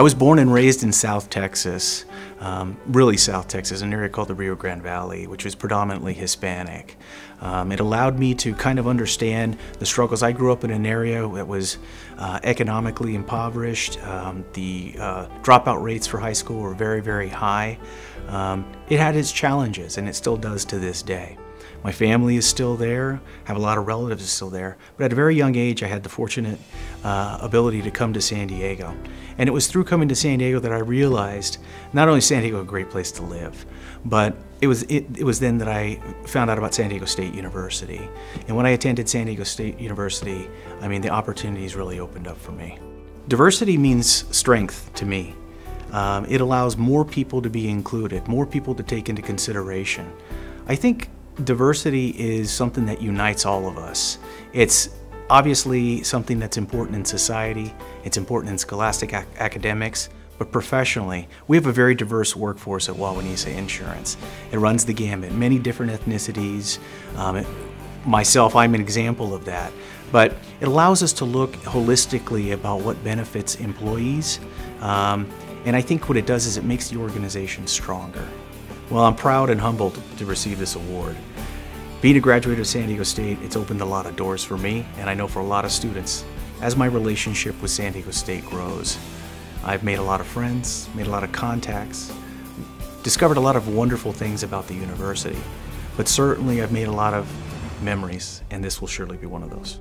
I was born and raised in South Texas, um, really South Texas, an area called the Rio Grande Valley, which was predominantly Hispanic. Um, it allowed me to kind of understand the struggles. I grew up in an area that was uh, economically impoverished. Um, the uh, dropout rates for high school were very, very high. Um, it had its challenges, and it still does to this day. My family is still there, I have a lot of relatives still there, but at a very young age I had the fortunate uh, ability to come to San Diego. And it was through coming to San Diego that I realized not only San Diego a great place to live, but it was, it, it was then that I found out about San Diego State University. And when I attended San Diego State University, I mean, the opportunities really opened up for me. Diversity means strength to me. Um, it allows more people to be included, more people to take into consideration. I think diversity is something that unites all of us. It's obviously something that's important in society, it's important in scholastic ac academics, but professionally, we have a very diverse workforce at Wawanesa Insurance. It runs the gamut, many different ethnicities. Um, it, myself, I'm an example of that. But it allows us to look holistically about what benefits employees. Um, and I think what it does is it makes the organization stronger. Well, I'm proud and humbled to receive this award. Being a graduate of San Diego State, it's opened a lot of doors for me, and I know for a lot of students. As my relationship with San Diego State grows, I've made a lot of friends, made a lot of contacts, discovered a lot of wonderful things about the university, but certainly I've made a lot of memories, and this will surely be one of those.